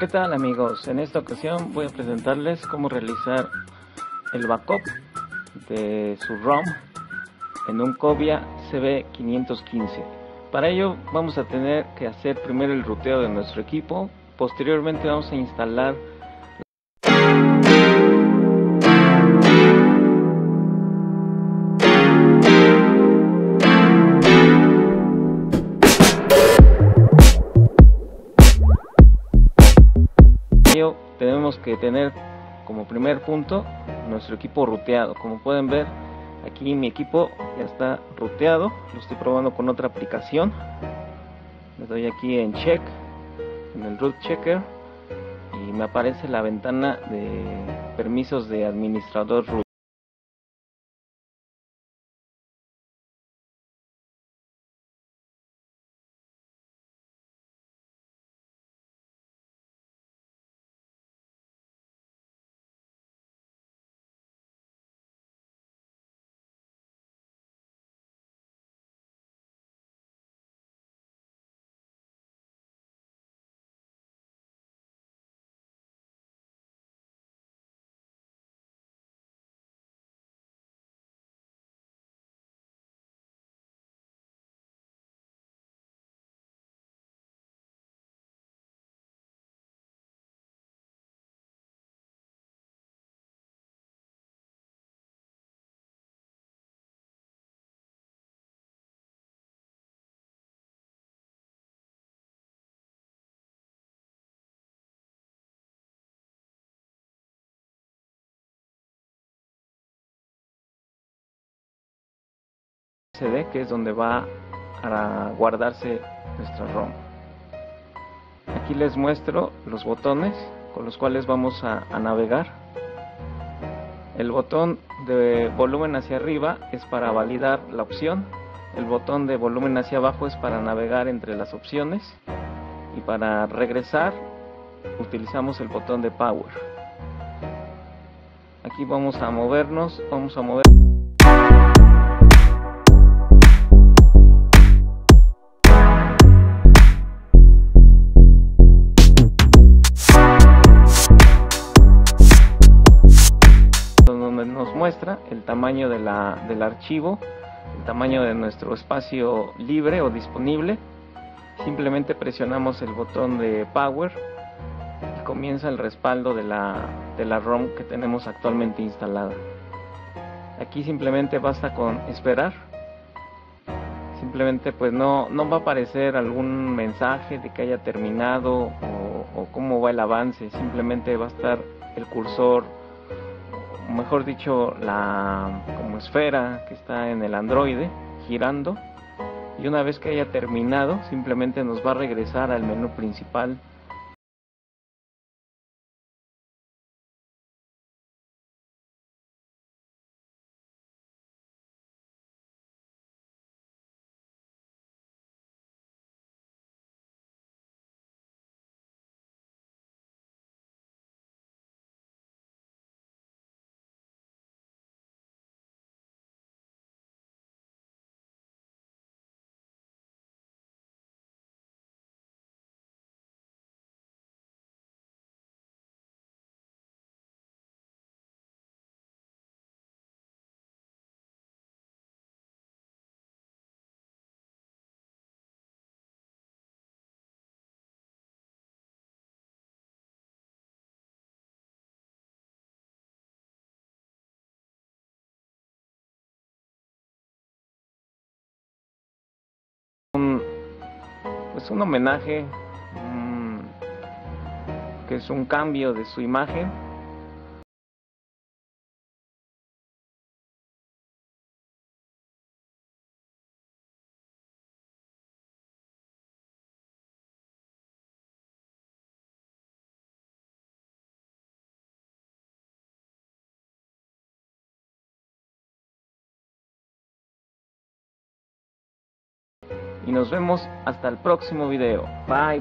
¿Qué tal amigos? En esta ocasión voy a presentarles cómo realizar el backup de su ROM en un Cobia CB515. Para ello vamos a tener que hacer primero el ruteo de nuestro equipo, posteriormente vamos a instalar tenemos que tener como primer punto nuestro equipo ruteado. Como pueden ver, aquí mi equipo ya está ruteado. Lo estoy probando con otra aplicación. Le doy aquí en check, en el root checker, y me aparece la ventana de permisos de administrador root. Que es donde va a guardarse nuestra ROM. Aquí les muestro los botones con los cuales vamos a, a navegar. El botón de volumen hacia arriba es para validar la opción. El botón de volumen hacia abajo es para navegar entre las opciones. Y para regresar utilizamos el botón de power. Aquí vamos a movernos, vamos a mover. El tamaño del archivo, el tamaño de nuestro espacio libre o disponible. Simplemente presionamos el botón de Power y comienza el respaldo de la, de la ROM que tenemos actualmente instalada. Aquí simplemente basta con esperar. Simplemente pues no, no va a aparecer algún mensaje de que haya terminado o, o cómo va el avance. Simplemente va a estar el cursor mejor dicho, la como esfera que está en el androide girando y una vez que haya terminado simplemente nos va a regresar al menú principal es un homenaje, que es un cambio de su imagen. Y nos vemos hasta el próximo video. Bye.